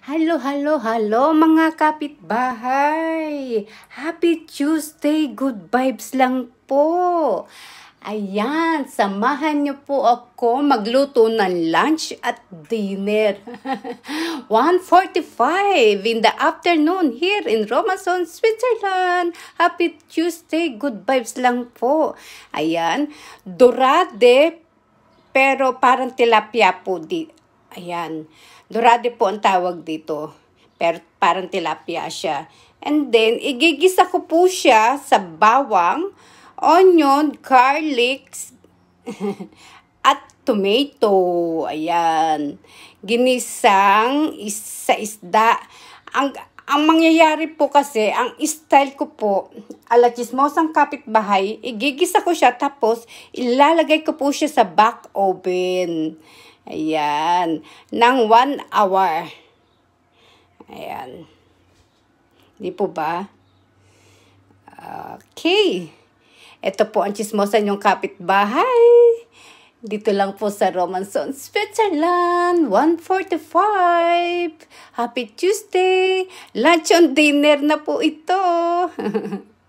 Hello, hello, hello mga kapitbahay! Happy Tuesday! Good vibes lang po! Ayan, samahan niyo po ako magluto ng lunch at dinner. 1.45 in the afternoon here in Romason, Switzerland. Happy Tuesday, good vibes lang po. Ayan, dorade, pero parang tilapia po di. Ayan, dorade po ang tawag dito. Pero parang tilapia siya. And then, igigisa ko po siya sa bawang, onion, garlic, at tomato. Ayan. Ginisang sa isda. Ang, ang mangyayari po kasi, ang style ko po, ala chismosang kapitbahay, igigisa ko siya tapos ilalagay ko po siya sa back oven. Ayan. Nang one hour. Ayan. Di po ba? Okay. Ito po ang chismosa niyong kapitbahay. Dito lang po sa Romanson, Switzerland, 145. Happy Tuesday! Lunch and dinner na po ito.